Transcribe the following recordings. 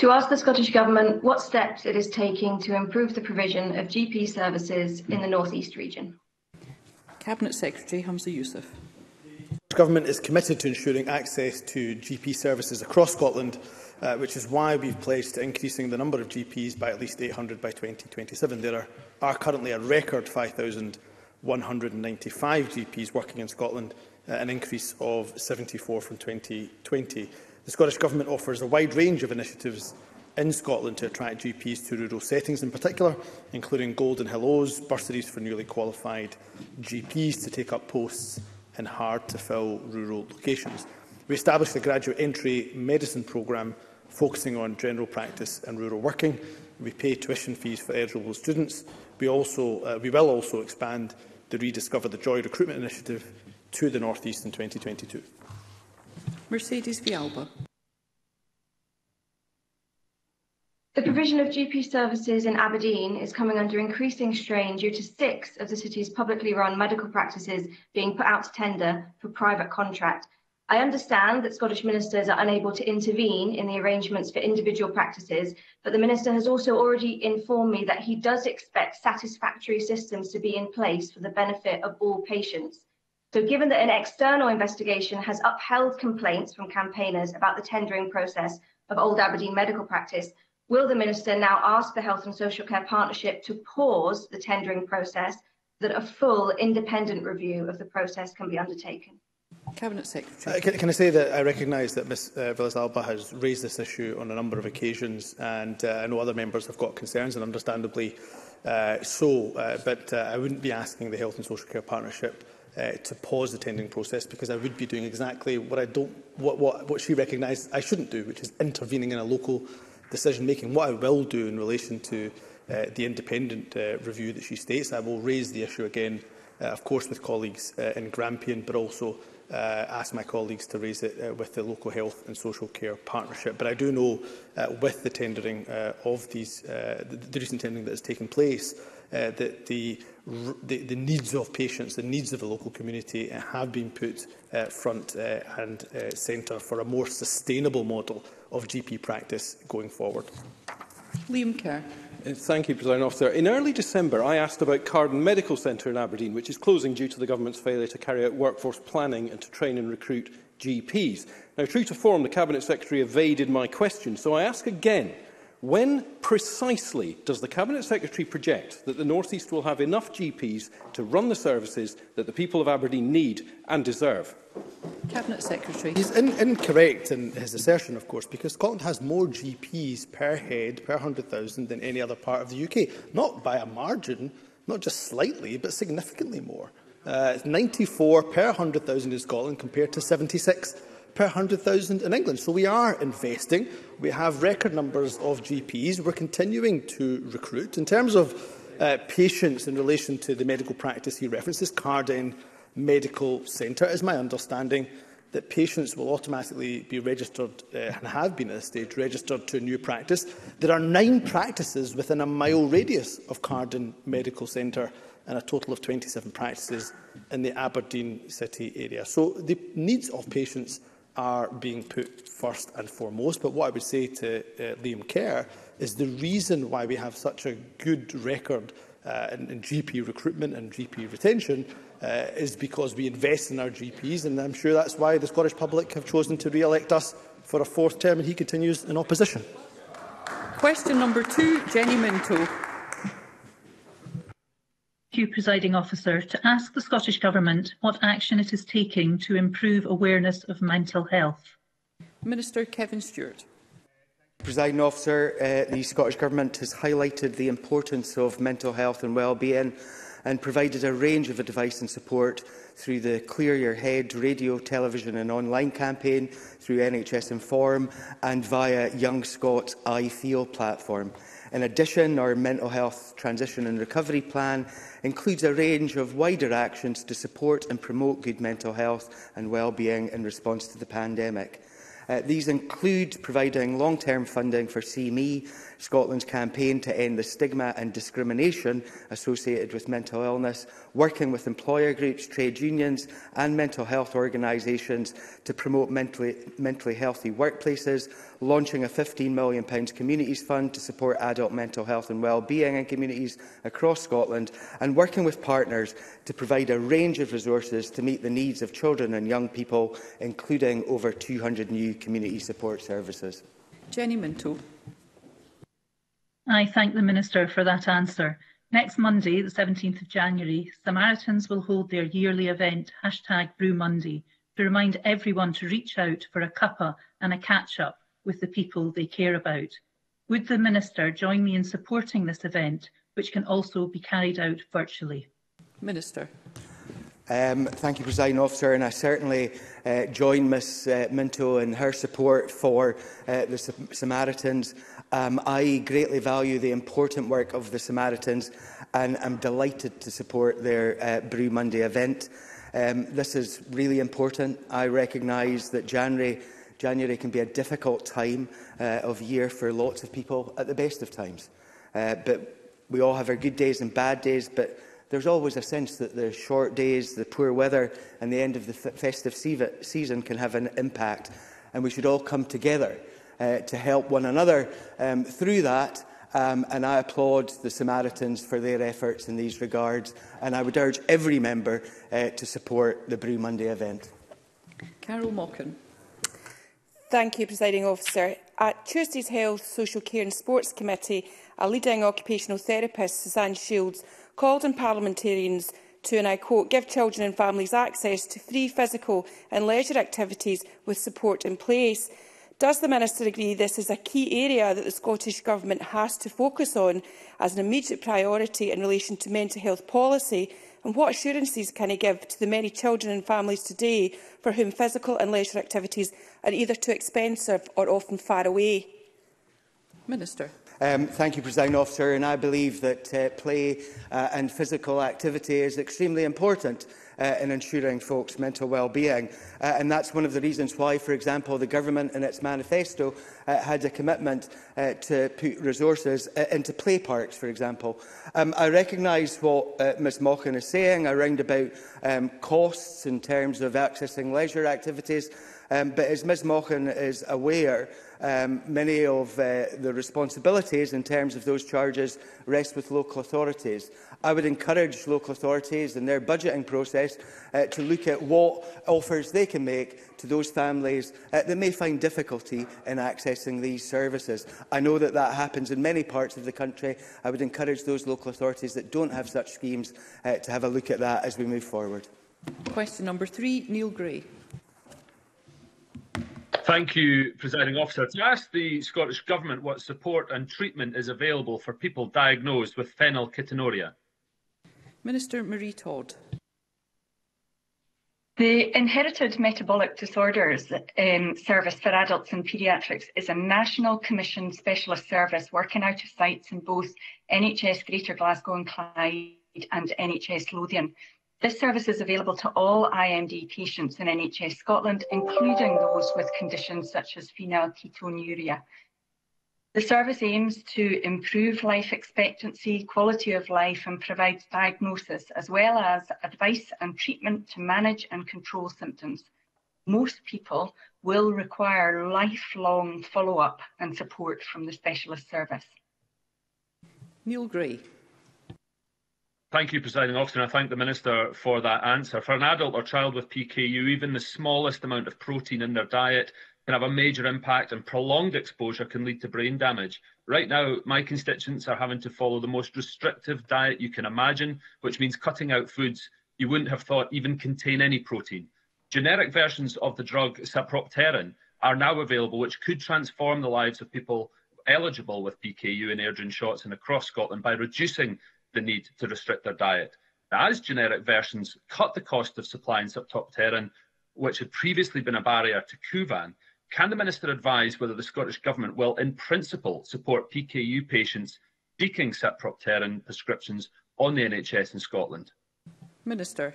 to ask the Scottish Government what steps it is taking to improve the provision of GP services in the North East region. Cabinet Secretary Hamza Youssef. The Government is committed to ensuring access to GP services across Scotland, uh, which is why we've pledged to increasing the number of GPs by at least 800 by 2027. There are, are currently a record 5,195 GPs working in Scotland, uh, an increase of 74 from 2020. The Scottish Government offers a wide range of initiatives in Scotland to attract GPs to rural settings in particular, including Golden hellos, bursaries for newly qualified GPs to take up posts in hard-to-fill rural locations. We established the Graduate Entry Medicine Programme focusing on general practice and rural working. We pay tuition fees for eligible students. We, also, uh, we will also expand the Rediscover the Joy recruitment initiative to the North East in 2022. Mercedes Vialba. The provision of GP services in Aberdeen is coming under increasing strain due to six of the city's publicly run medical practices being put out to tender for private contract. I understand that Scottish ministers are unable to intervene in the arrangements for individual practices, but the minister has also already informed me that he does expect satisfactory systems to be in place for the benefit of all patients. So given that an external investigation has upheld complaints from campaigners about the tendering process of Old Aberdeen medical practice, will the Minister now ask the Health and Social Care Partnership to pause the tendering process so that a full independent review of the process can be undertaken? Cabinet Secretary. Uh, can, can I say that I recognise that Ms uh, Villas-Alba has raised this issue on a number of occasions and uh, I know other members have got concerns and understandably uh, so, uh, but uh, I wouldn't be asking the Health and Social Care Partnership uh, to pause the tendering process because I would be doing exactly what I don't, what, what, what she recognised I shouldn't do, which is intervening in a local decision making. What I will do in relation to uh, the independent uh, review that she states, I will raise the issue again, uh, of course, with colleagues uh, in Grampian, but also uh, ask my colleagues to raise it uh, with the local health and social care partnership. But I do know uh, with the tendering uh, of these, uh, the, the recent tendering that has taken place, that uh, the, the, the needs of patients, the needs of the local community uh, have been put uh, front uh, and uh, centre for a more sustainable model of GP practice going forward. Liam Kerr. Uh, thank you, President Officer. In early December, I asked about Carden Medical Centre in Aberdeen, which is closing due to the government's failure to carry out workforce planning and to train and recruit GPs. Now, true to form, the Cabinet Secretary evaded my question, so I ask again – When precisely does the Cabinet Secretary project that the North East will have enough GPs to run the services that the people of Aberdeen need and deserve? Cabinet Secretary. He's in, incorrect in his assertion, of course, because Scotland has more GPs per head, per 100,000, than any other part of the UK. Not by a margin, not just slightly, but significantly more. Uh, 94 per 100,000 in Scotland compared to 76 per 100,000 in England. So we are investing. We have record numbers of GPs. We're continuing to recruit. In terms of uh, patients in relation to the medical practice he references, Cardine Medical Centre, is my understanding that patients will automatically be registered uh, and have been at this stage registered to a new practice. There are nine practices within a mile radius of Cardin Medical Centre and a total of 27 practices in the Aberdeen city area. So the needs of patients are being put first and foremost. But what I would say to uh, Liam Kerr is the reason why we have such a good record uh, in, in GP recruitment and GP retention uh, is because we invest in our GPs, and I'm sure that's why the Scottish public have chosen to re-elect us for a fourth term, and he continues in opposition. Question number two, Jenny Minto you, Presiding Officer, to ask the Scottish Government what action it is taking to improve awareness of mental health. Minister Kevin Stewart. Presiding Officer, uh, the Scottish Government has highlighted the importance of mental health and wellbeing and provided a range of advice and support through the Clear Your Head radio, television and online campaign, through NHS Inform and via Young Scots I Feel platform. In addition, our mental health transition and recovery plan includes a range of wider actions to support and promote good mental health and well-being in response to the pandemic. Uh, these include providing long-term funding for CME Scotland's campaign to end the stigma and discrimination associated with mental illness, working with employer groups, trade unions and mental health organisations to promote mentally, mentally healthy workplaces, launching a £15 million communities fund to support adult mental health and wellbeing in communities across Scotland, and working with partners to provide a range of resources to meet the needs of children and young people, including over 200 new community support services. Jenny Minto. I thank the Minister for that answer. Next Monday, the 17th of January, Samaritans will hold their yearly event, hashtag Brew Monday, to remind everyone to reach out for a cuppa and a catch-up with the people they care about. Would the Minister join me in supporting this event, which can also be carried out virtually? Minister. Um, thank you, President Officer, and I certainly uh, join Ms uh, Minto in her support for uh, the Sam Samaritans. Um, I greatly value the important work of the Samaritans and I'm delighted to support their uh, Brew Monday event. Um, this is really important. I recognise that January, January can be a difficult time uh, of year for lots of people at the best of times. Uh, but we all have our good days and bad days, but there's always a sense that the short days, the poor weather and the end of the festive season can have an impact. And we should all come together uh, to help one another um, through that. Um, and I applaud the Samaritans for their efforts in these regards. And I would urge every member uh, to support the Brew Monday event. Carol Mockin. Thank you, Presiding Officer. At Tuesday's Health, Social Care and Sports Committee, a leading occupational therapist, Suzanne Shields, called on parliamentarians to, and I quote, give children and families access to free physical and leisure activities with support in place. Does the Minister agree this is a key area that the Scottish Government has to focus on as an immediate priority in relation to mental health policy? And what assurances can he give to the many children and families today for whom physical and leisure activities are either too expensive or often far away? Minister. Um, thank you, President Officer, and I believe that uh, play uh, and physical activity is extremely important uh, in ensuring folks' mental well-being. Uh, and that's one of the reasons why, for example, the government in its manifesto uh, had a commitment uh, to put resources uh, into play parks, for example. Um, I recognise what uh, Ms Mochan is saying around about um, costs in terms of accessing leisure activities, um, but as Ms Mochan is aware, um, many of uh, the responsibilities in terms of those charges rest with local authorities. I would encourage local authorities in their budgeting process uh, to look at what offers they can make to those families uh, that may find difficulty in accessing accessing these services. I know that that happens in many parts of the country. I would encourage those local authorities that don't have such schemes uh, to have a look at that as we move forward. Question number three, Neil Gray. Thank you, Presiding Officer. To ask the Scottish Government what support and treatment is available for people diagnosed with phenylketonuria. Minister Marie Todd. The Inherited Metabolic Disorders um, Service for Adults and Paediatrics is a national commission specialist service working out of sites in both NHS Greater Glasgow and Clyde and NHS Lothian. This service is available to all IMD patients in NHS Scotland, including those with conditions such as phenylketonuria, the service aims to improve life expectancy, quality of life, and provides diagnosis as well as advice and treatment to manage and control symptoms. Most people will require lifelong follow up and support from the specialist service. Neil Gray. Thank you, Presiding Officer, I thank the Minister for that answer. For an adult or child with PKU, even the smallest amount of protein in their diet can have a major impact, and prolonged exposure can lead to brain damage. Right now, my constituents are having to follow the most restrictive diet you can imagine, which means cutting out foods you wouldn't have thought even contain any protein. Generic versions of the drug sapropterin are now available, which could transform the lives of people eligible with PKU and Airdrin shots and across Scotland by reducing the need to restrict their diet. as generic versions cut the cost of supplying sapropterin, which had previously been a barrier to Kuvan, Can the Minister advise whether the Scottish Government will, in principle, support PKU patients seeking sapropterin prescriptions on the NHS in Scotland? Minister.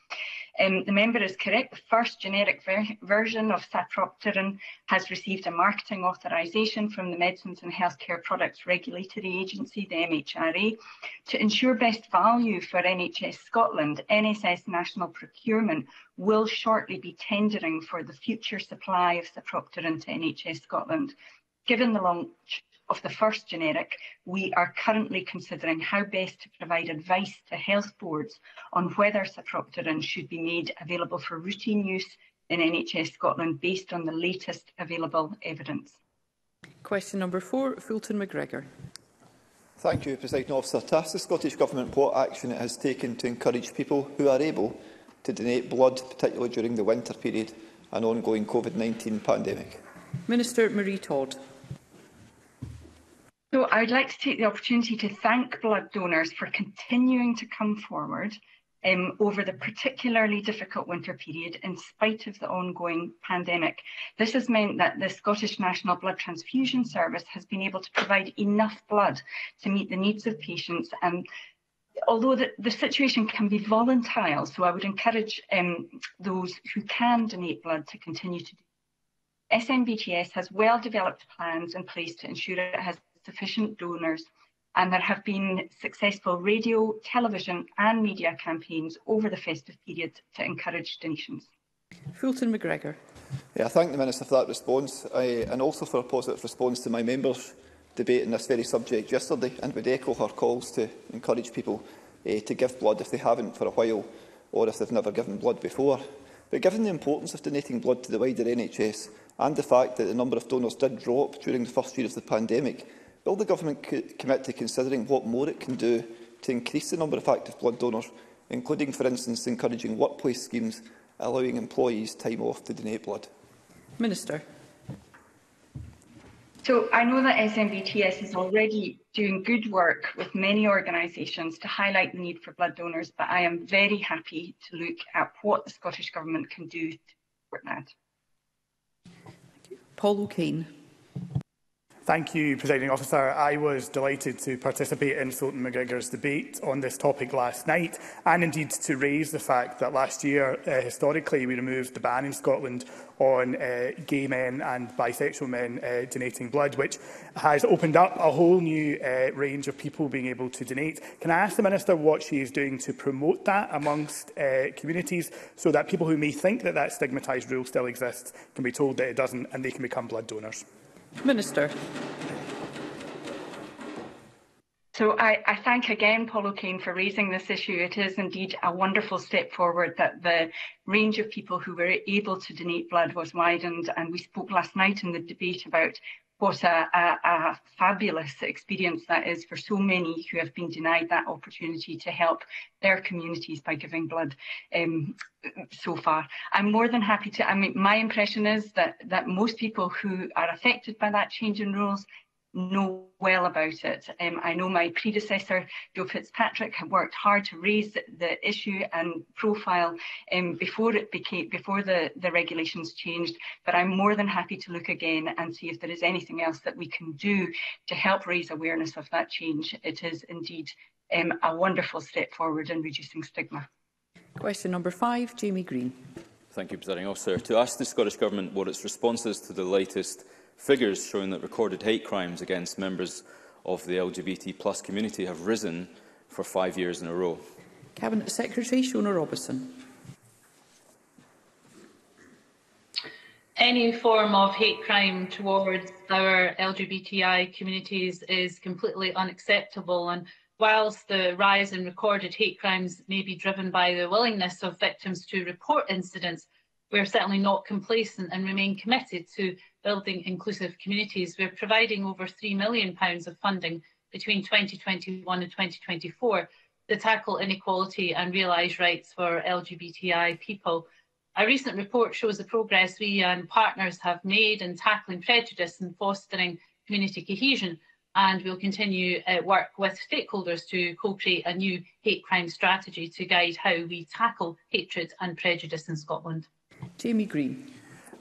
Um, the member is correct. The first generic ver version of sapropterin has received a marketing authorisation from the Medicines and Healthcare Products Regulatory Agency, the MHRA, to ensure best value for NHS Scotland. NSS National Procurement will shortly be tendering for the future supply of sapropterin to NHS Scotland. Given the launch of the first generic, we are currently considering how best to provide advice to health boards on whether ciprofloxacin should be made available for routine use in NHS Scotland based on the latest available evidence. Question number four, Fulton McGregor. Thank you, President Officer. To ask the Scottish Government what action it has taken to encourage people who are able to donate blood, particularly during the winter period and ongoing COVID-19 pandemic. Minister Marie Todd. So I would like to take the opportunity to thank blood donors for continuing to come forward um, over the particularly difficult winter period in spite of the ongoing pandemic. This has meant that the Scottish National Blood Transfusion Service has been able to provide enough blood to meet the needs of patients and although the, the, situation can be volatile, so I would encourage um, those who can donate blood to continue to do. SNBTS has well developed plans in place to ensure it has sufficient donors and there have been successful radio, television and media campaigns over the festive period to encourage donations. Fulton McGregor. Yeah, I thank the Minister for that response I, and also for a positive response to my members' debate on this very subject yesterday and would echo her calls to encourage people eh, to give blood if they haven't for a while or if they've never given blood before. But given the importance of donating blood to the wider NHS and the fact that the number of donors did drop during the first year of the pandemic, Will the Government co commit to considering what more it can do to increase the number of active blood donors, including, for instance, encouraging workplace schemes allowing employees time off to donate blood? Minister. So I know that SMBTS is already doing good work with many organisations to highlight the need for blood donors, but I am very happy to look at what the Scottish Government can do to support that. Paul O'Kane. Thank you, Presiding Officer. I was delighted to participate in Sultan McGregor's debate on this topic last night and indeed to raise the fact that last year, uh, historically, we removed the ban in Scotland on uh, gay men and bisexual men uh, donating blood, which has opened up a whole new uh, range of people being able to donate. Can I ask the Minister what she is doing to promote that amongst uh, communities so that people who may think that that stigmatised rule still exists can be told that it doesn't and they can become blood donors? Minister. So I, I, thank again Paul O'Kane for raising this issue. It is indeed a wonderful step forward that the range of people who were able to donate blood was widened. And we spoke last night in the debate about what a, a, a, fabulous experience that is for so many who have been denied that opportunity to help their communities by giving blood um, so far. I'm more than happy to, I mean, my impression is that, that most people who are affected by that change in rules know well about it. Um, I know my predecessor, Joe Fitzpatrick, had worked hard to raise the issue and profile um, before it became before the, the regulations changed, but I'm more than happy to look again and see if there is anything else that we can do to help raise awareness of that change. It is indeed um, a wonderful step forward in reducing stigma. Question number five, Jamie Green. Thank you, Presiding Officer. To ask the Scottish Government what its response is to the latest Figures showing that recorded hate crimes against members of the LGBT plus community have risen for five years in a row. Cabinet Secretary Shona Robertson. Any form of hate crime towards our LGBTI communities is completely unacceptable and whilst the rise in recorded hate crimes may be driven by the willingness of victims to report incidents, we are certainly not complacent and remain committed to Building Inclusive Communities, we're providing over £3 million of funding between 2021 and 2024 to tackle inequality and realise rights for LGBTI people. A recent report shows the progress we and partners have made in tackling prejudice and fostering community cohesion, and we'll continue uh, work with stakeholders to co-create a new hate crime strategy to guide how we tackle hatred and prejudice in Scotland. Jamie Green.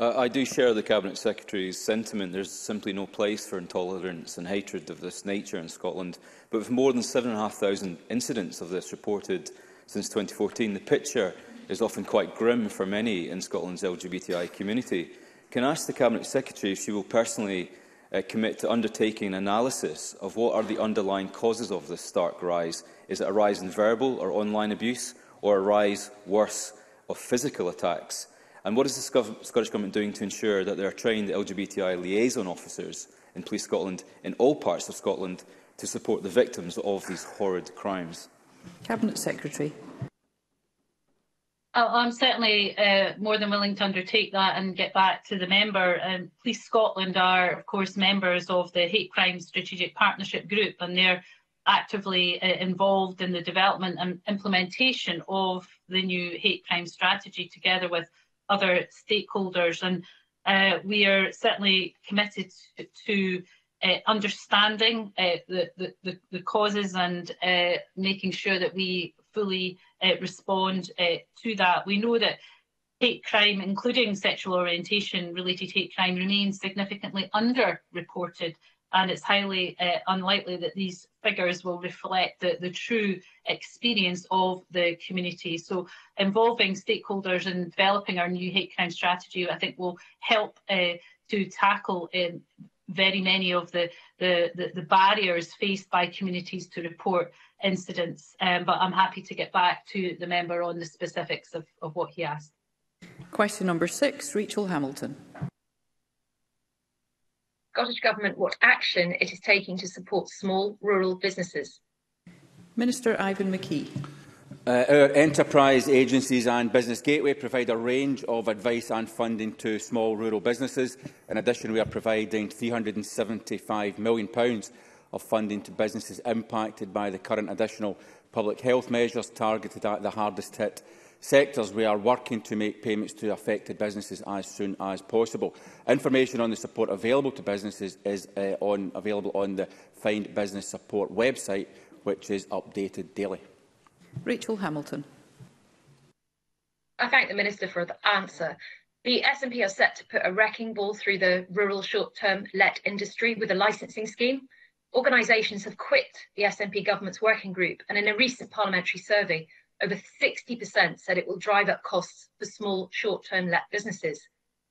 Uh, I do share the Cabinet Secretary's sentiment. There's simply no place for intolerance and hatred of this nature in Scotland. But with more than 7,500 incidents of this reported since 2014, the picture is often quite grim for many in Scotland's LGBTI community. Can I ask the Cabinet Secretary if she will personally uh, commit to undertaking an analysis of what are the underlying causes of this stark rise? Is it a rise in verbal or online abuse, or a rise, worse, of physical attacks? And what is the Scottish Government doing to ensure that there are trained LGBTI liaison officers in Police Scotland in all parts of Scotland to support the victims of these horrid crimes? Cabinet Secretary. Oh, I'm certainly uh, more than willing to undertake that and get back to the member. Um, Police Scotland are, of course, members of the Hate Crime Strategic Partnership Group, and they're actively uh, involved in the development and implementation of the new hate crime strategy together with other stakeholders. And uh, we are certainly committed to, to uh, understanding uh, the, the, the, causes and uh, making sure that we fully uh, respond uh, to that. We know that hate crime, including sexual orientation related hate crime, remains significantly underreported and it's highly uh, unlikely that these figures will reflect the, the true experience of the community. So involving stakeholders in developing our new hate crime strategy, I think will help uh, to tackle um, very many of the, the, the, the, barriers faced by communities to report incidents. Um, but I'm happy to get back to the member on the specifics of, of what he asked. Question number six, Rachel Hamilton. Scottish Government what action it is taking to support small rural businesses? Minister Ivan McKee. Uh, our enterprise agencies and Business Gateway provide a range of advice and funding to small rural businesses. In addition, we are providing £375 million of funding to businesses impacted by the current additional public health measures targeted at the hardest hit sectors we are working to make payments to affected businesses as soon as possible. Information on the support available to businesses is uh, on, available on the Find Business Support website, which is updated daily. Rachel Hamilton. I thank the Minister for the answer. The SNP are set to put a wrecking ball through the rural short-term let industry with a licensing scheme. Organisations have quit the SNP government's working group and in a recent parliamentary survey, over 60% said it will drive up costs for small short-term let businesses.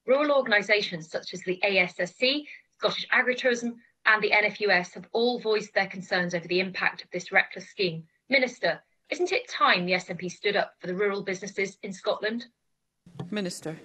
Rural organisations such as the ASSC, Scottish Agritourism and the NFUS have all voiced their concerns over the impact of this reckless scheme. Minister, isn't it time the SNP stood up for the rural businesses in Scotland? Minister.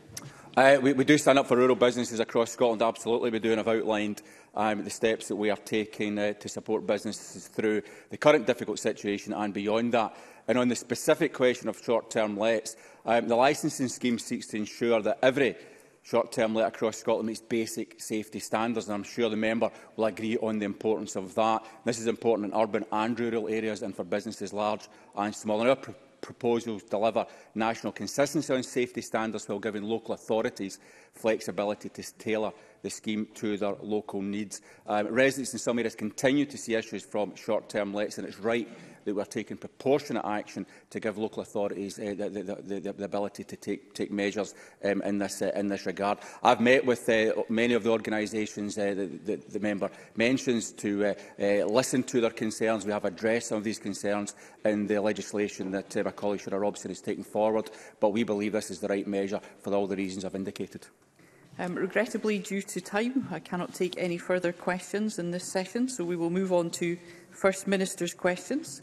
Uh, we, we do stand up for rural businesses across Scotland, absolutely. We do, and I've outlined um, the steps that we are taking uh, to support businesses through the current difficult situation and beyond that. And on the specific question of short-term lets, um, the licensing scheme seeks to ensure that every short-term let across Scotland meets basic safety standards, and I'm sure the member will agree on the importance of that. This is important in urban and rural areas and for businesses large and small. And our pr proposals deliver national consistency on safety standards while giving local authorities flexibility to tailor the scheme to their local needs. Um, residents in some areas continue to see issues from short-term lets, and it's right that we are taking proportionate action to give local authorities uh, the, the, the, the ability to take, take measures um, in, this, uh, in this regard. I've met with uh, many of the organisations uh, that the, the member mentions to uh, uh, listen to their concerns. We have addressed some of these concerns in the legislation that uh, my colleague Shira Robson has taken forward, but we believe this is the right measure for all the reasons I've indicated. Um, regrettably, due to time, I cannot take any further questions in this session, so we will move on to First Minister's questions.